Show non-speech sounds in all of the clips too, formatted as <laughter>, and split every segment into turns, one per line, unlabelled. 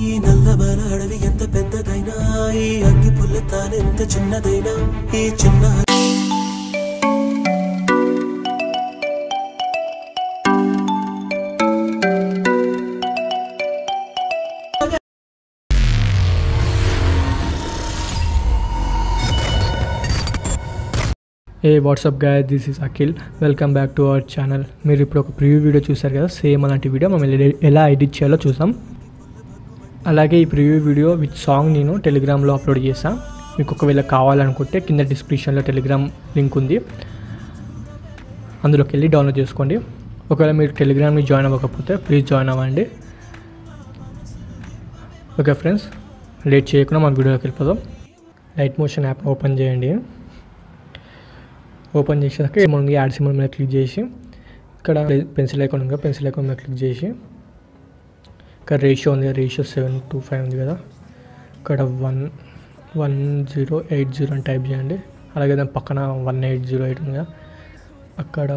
ఈ నల్లబల అడవి ఎంత పెద్దదైనా? ఈ అగ్గి పుల్ల తానెంత చిన్నదైనా? ఈ చిన్న
ఏ వాట్సాప్ గాయ this is Akhil welcome back to our channel మీరు ఇప్పుడు ఒక ప్రివ్యూ వీడియో చూసారు కదా? సేమ్ అలాంటి వీడియో మనం ఎలా- ఎలా ఎడిట్ చేయాలో చూసాం. అలాగే ఈ ప్రివ్యూ వీడియో విత్ సాంగ్ నేను టెలిగ్రామ్లో అప్లోడ్ చేశాను మీకు ఒకవేళ కావాలనుకుంటే కింద డిస్క్రిప్షన్లో టెలిగ్రామ్ లింక్ ఉంది. అందులోకి వెళ్ళి డౌన్లోడ్ చేసుకోండి. ఒకవేళ మీరు టెలిగ్రామ్ని జాయిన్ అవ్వకపోతే ప్లీజ్ జాయిన్ అవ్వండి. ఓకే ఫ్రెండ్స్ లేట్ చేయకుండా మన వీడియోకి వెళ్ళిపోదాం. లైట్ మోషన్ యాప్ ఓపెన్ చేయండి. ఓపెన్ చేసాక మనం యాడ్ సింబల్ మీద క్లిక్ చేసి ఇక్కడ పెన్సిల్ ఐకాన్ ఉందా పెన్సిల్ ఐకాన్ మీద క్లిక్ చేసి ఇక్కడ రేషియో ఉంది రేషియో సెవెన్ టూ ఫైవ్ ఉంది కదా. ఇక్కడ one one zero eight zero అని టైప్ చేయండి. అలాగే దాని పక్కన వన్ ఎయిట్ జీరో ఎయిట్ ఉంది కదా. అక్కడ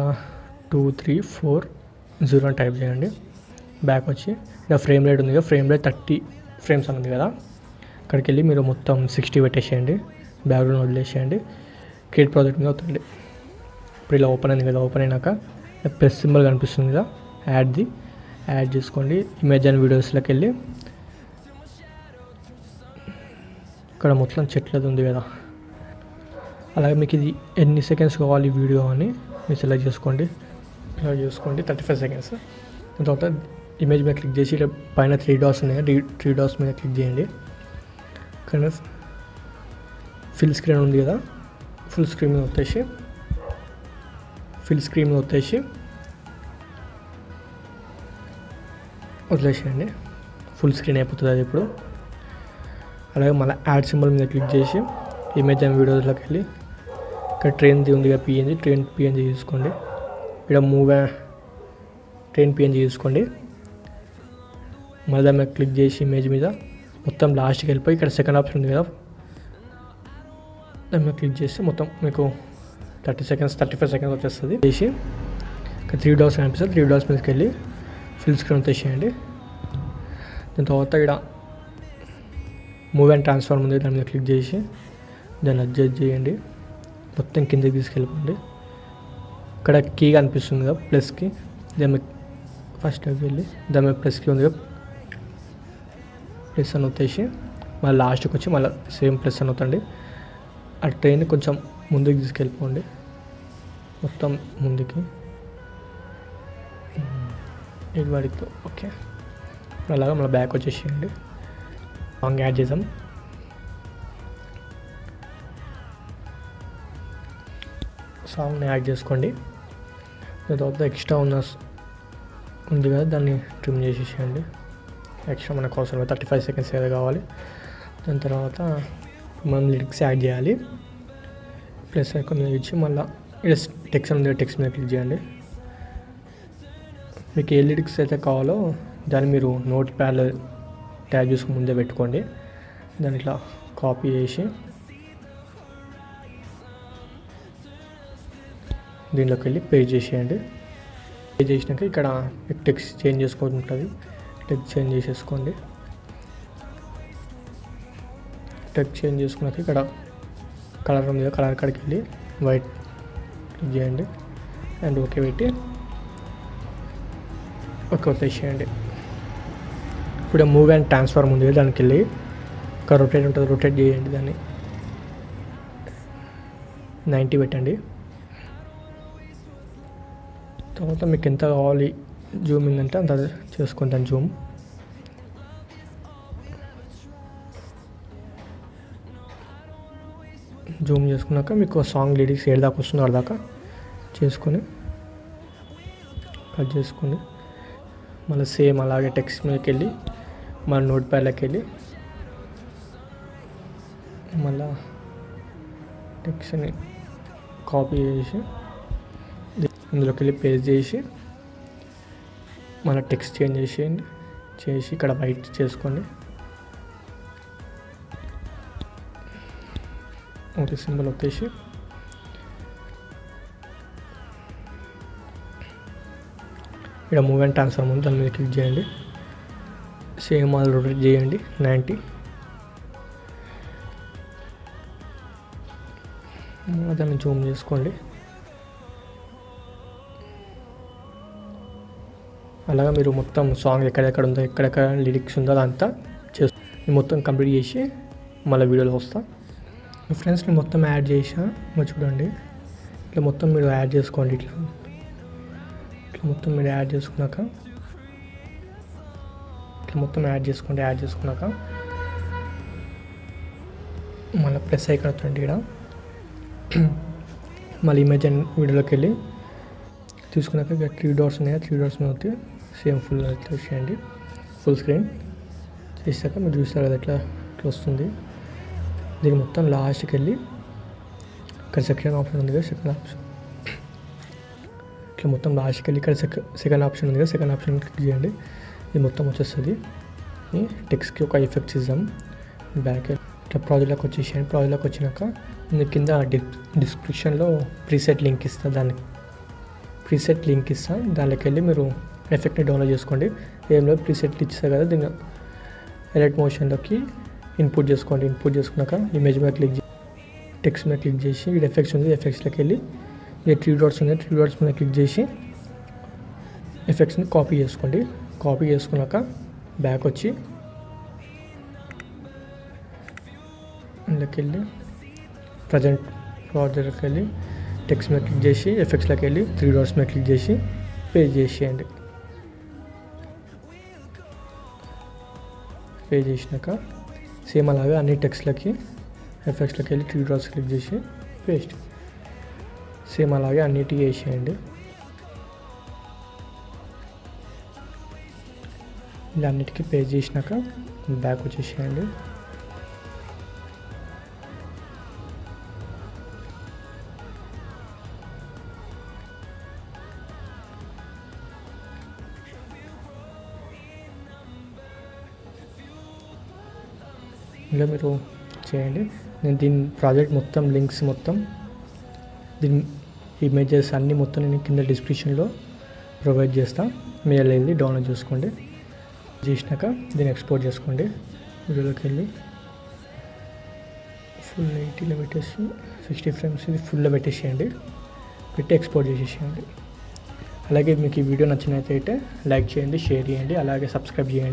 టూ త్రీ ఫోర్ జీరో అని టైప్ చేయండి. బ్యాక్ వచ్చి ఇక్కడ ఫ్రేమ్ రేట్ ఉంది కదా ఫ్రేమ్ రేట్ థర్టీ ఫ్రేమ్స్ అని ఉంది కదా. అక్కడికి వెళ్ళి మీరు మొత్తం సిక్స్టీ పెట్టేసేయండి. బ్యాక్గ్రౌండ్ వదిలేసేయండి. క్రియేట్ ప్రాజెక్ట్ మీద అవుతుంది ఇప్పుడు ఇలా ఓపెన్ అయింది కదా ఓపెన్ అయినాక ప్లస్ సింబల్ కనిపిస్తుంది కదా యాడ్ది యాడ్ చేసుకోండి. ఇమేజ్ అండ్ వీడియోస్లోకి వెళ్ళి ఇక్కడ మొత్తం చెట్లది ఉంది కదా. అలాగే మీకు ఇది ఎన్ని సెకండ్స్ కావాలి ఈ వీడియో అని మీరు సెలెక్ట్ చేసుకోండి. సెలెక్ట్ చేసుకోండి. థర్టీ ఫైవ్ సెకండ్స్ తర్వాత ఇమేజ్ మీద క్లిక్ చేసి పైన త్రీ డాట్స్ ఉన్నాయి. త్రీ డాట్స్ మీద క్లిక్ చేయండి. ఇక్కడ ఫిల్ స్క్రీన్ ఉంది కదా. ఫుల్ స్క్రీన్ మీద వచ్చేసి ఫిల్ స్క్రీన్ మీద వచ్చేసి వదిలేసేయండి. ఫుల్ స్క్రీన్ అయిపోతుంది అది ఇప్పుడు. అలాగే మళ్ళీ యాడ్ సింబల్ మీద క్లిక్ చేసి ఇమేజ్ అండ్ వీడియోస్లోకి వెళ్ళి ఇక్కడ ట్రైన్ది ఉంది కదా పిఎన్జీ ట్రైన్ పిఎన్జీ తీసుకోండి. ఇక్కడ మూవ్ ట్రైన్ పిఎన్జీ తీసుకోండి. మళ్ళీ దాని మీద క్లిక్ చేసి ఇమేజ్ మీద మొత్తం లాస్ట్కి వెళ్ళిపోయి ఇక్కడ సెకండ్ ఆప్షన్ ఉంది కదా. దాని మీద క్లిక్ చేస్తే మొత్తం మీకు thirty seconds thirty five seconds వచ్చేస్తుంది. చేసి ఇక్కడ త్రీ డాట్స్ కనిపిస్తుంది త్రీ డాట్స్ మీదకి వెళ్ళి ఫిల్ స్క్రీన్ వచ్చేసేయండి దాని తర్వాత ఇక్కడ మూవ్ అండ్ ట్రాన్స్ఫార్మ్ ఉంది. దాని మీద క్లిక్ చేసి దాన్ని అడ్జస్ట్ చేయండి. మొత్తం కిందకి తీసుకెళ్ళిపోండి. ఇక్కడ కీ కనిపిస్తుంది కదా ప్లస్కి దాని ఫస్ట్ ఫస్ట్ వెళ్ళి దాని మీద ప్లస్కి ఉంది కదా ప్లస్ అని వచ్చేసి మళ్ళీ లాస్ట్కి వచ్చి మళ్ళీ సేమ్ ప్లస్ అని అవుతండి ఆ ట్రైన్ కొంచెం ముందుకు తీసుకెళ్ళిపోండి. మొత్తం ముందుకి. ఇది ఓకే? ఇప్పుడు అలాగా మళ్ళీ బ్యాక్ వచ్చేసేయండి సాంగ్ యాడ్ చేద్దాం. సాంగ్ని యాడ్ చేసుకోండి. దాని తర్వాత ఎక్స్ట్రా ఉన్న ఉంది కదా దాన్ని ట్రిమ్ చేసేసేయండి. ఎక్స్ట్రా మనకు అవసరం థర్టీ ఫైవ్ సెకండ్స్ ఏదో కావాలి. దాని తర్వాత మనం లిరిక్స్ యాడ్ చేయాలి. ప్లస్ ఐకాన్ మీద ఇచ్చి మళ్ళీ టెక్స్ట్ ఉంది టెక్స్ట్ మీద క్లిక్ చేయండి. మీకు ఏ లిరిక్స్ అయితే కావాలో దాన్ని మీరు నోట్ ప్యాడ్లో ట్యాగ్ చేసుకుని ముందే పెట్టుకోండి. దాన్ని ఇట్లా కాపీ చేసి దీంట్లోకి వెళ్ళి పే చేసేయండి. పే చేసినాక ఇక్కడ మీకు టెక్స్ట్ చేంజ్ చేసుకోవాల్సి ఉంటుంది. టెక్స్ట్ చేంజ్ చేసేసుకోండి. టెక్స్ట్ చేంజ్ చేసుకున్నాక ఇక్కడ కలర్ ఉంది కలర్ కాడికి వెళ్ళి వైట్ చేయండి. అండ్ ఓకే పెట్టి ఓకే వచ్చేసేయండి ఇప్పుడు మూవ్ అండ్ ట్రాన్స్ఫార్మ్ ఉంది దానికి వెళ్ళి ఒక రొటేట్ ఉంటుంది రొటేట్ చేయండి దాన్ని. నైంటీ పెట్టండి. తర్వాత మీకు ఎంత కావాలి జూమ్ అంటే అంత చేసుకుంటాను జూమ్. జూమ్ చేసుకున్నాక మీకు సాంగ్ లిరిక్స్ ఏడు దాకా వస్తుందో దాకా చేసుకొని కట్ చేసుకోండి మళ్ళీ సేమ్ అలాగే టెక్స్ట్ మీదకి వెళ్ళి మన నోట్ ప్యాడ్లోకి వెళ్ళి మళ్ళా టెక్స్ట్ని కాపీ చేసి ఇందులోకి వెళ్ళి పేస్ట్ చేసి మళ్ళీ టెక్స్ట్ చేంజ్ చేసేయండి. చేసి ఇక్కడ వైట్ చేసుకోండి. ఓకే సింబల్ వచ్చేసి ఇక్కడ మూవ్ అండ్ ట్రాన్స్ఫార్మ్ ఉంది దాని మీద క్లిక్ చేయండి. సేమ్ ఆల్ రొటేట్ చేయండి. నైంటీ. దాన్ని జూమ్ చేసుకోండి. అలాగా మీరు మొత్తం సాంగ్ ఎక్కడెక్కడ ఉందో ఎక్కడెక్కడ లిరిక్స్ ఉందో అదంతా చేసు మొత్తం కంప్లీట్ చేసి మళ్ళీ వీడియోలో వస్తా. మీ ఫ్రెండ్స్ని మొత్తం యాడ్ చేసా. చూడండి. ఇట్లా మొత్తం మీరు యాడ్ చేసుకోండి ఇట్లా. మొత్తం మీరు యాడ్ చేసుకున్నాక ఇట్లా మొత్తం యాడ్ చేసుకోండి యాడ్ చేసుకున్నాక <clears throat> మళ్ళీ ప్రెస్ ఐకన్ వస్తుంది ఇక్కడ. మళ్ళీ ఇమేజ్ అండ్ వీడియోలోకి వెళ్ళి తీసుకున్నాక ఇక త్రీ డాట్స్ ఉన్నాయి. త్రీ డాట్స్ మీద వస్తే సేమ్ ఫుల్ చేయండి ఫుల్ స్క్రీన్ చేసాక మీరు చూస్తారు కదా ఎట్లా ఇట్లా వస్తుంది. దీని మొత్తం లాస్ట్కి వెళ్ళి ఇక్కడ సెకండ్ ఆప్షన్ ఉంది కదా సెకండ్ ఆప్షన్ ఇట్లా మొత్తం లాస్ట్కి వెళ్ళి ఇక్కడ సెకండ్ సెకండ్ ఆప్షన్ ఉంది కదా సెకండ్ ఆప్షన్ క్లిక్ చేయండి. ఇది మొత్తం వచ్చేస్తుంది. టెక్స్ట్కి ఒక ఎఫెక్ట్స్ ఇద్దాం. బ్యాక్ ఇట్లా ప్రాజెక్ట్లోకి వచ్చేసాను ప్రాజెక్ట్లోకి వచ్చినాక నేను కింద డిస్క్రిప్షన్లో ప్రీసెట్ లింక్ ఇస్తా దానికి ప్రీసెట్ లింక్ ఇస్తా దానికి వెళ్ళి మీరు ఎఫెక్ట్ని డౌన్లోడ్ చేసుకోండి. ఏం లేదు ప్రీసెట్ ఇస్తారు కదా దీన్ని ఎలర్ట్ మోషన్లోకి ఇన్పుట్ చేసుకోండి. ఇన్పుట్ చేసుకున్నాక ఇమేజ్ మీద క్లిక్ టెక్స్ట్ మీద క్లిక్ చేసి ఇక్కడ ఎఫెక్ట్స్ ఉంది. ఎఫెక్ట్స్లోకి వెళ్ళి ఏ త్రీ డాట్స్ ఉన్నాయి త్రీ డాట్స్ మీద క్లిక్ చేసి ఎఫెక్ట్స్ని కాపీ చేసుకోండి. కాపీ చేసుకున్నాక బ్యాక్ వచ్చి అందులోకి వెళ్ళి ప్రజెంట్ ప్రాజెక్ట్కి వెళ్ళి టెక్స్ట్ మీద క్లిక్ చేసి ఎఫెక్ట్స్లోకి వెళ్ళి త్రీ డాట్స్ మీద క్లిక్ చేసి పే చేసేయండి. పే చేసినాక సేమ్ అలాగే అన్ని టెక్స్ట్లకి ఎఫెక్ట్స్లోకి వెళ్ళి త్రీ డాట్స్ క్లిక్ చేసి పేస్ట్ సేమ్ అలాగే అన్నిటికీ వేసేయండి. ఇలా అన్నిటికీ పే చేసినాక బ్యాక్ వచ్చేసేయండి. ఇలా మీరు చేయండి. నేను దీని ప్రాజెక్ట్ మొత్తం లింక్స్ మొత్తం దీని ఇమేజెస్ అన్నీ మొత్తం నేను కింద డిస్క్రిప్షన్లో ప్రొవైడ్ చేస్తా. మీరు వెళ్ళి డౌన్లోడ్ చేసుకోండి. చేసినాక దీన్ని ఎక్స్పోర్ట్ చేసుకోండి. వీడియోలోకి వెళ్ళి ఫుల్ ఎయిటీలో పెట్టేసి సిక్స్టీ ఫ్రేమ్స్ ఇది ఫుల్లో పెట్టేసేయండి. పెట్టి ఎక్స్పోర్ట్ చేసేసేయండి. అలాగే మీకు ఈ వీడియో నచ్చినట్లయితే లైక్ చేయండి షేర్ చేయండి. అలాగే సబ్స్క్రైబ్ చేయండి.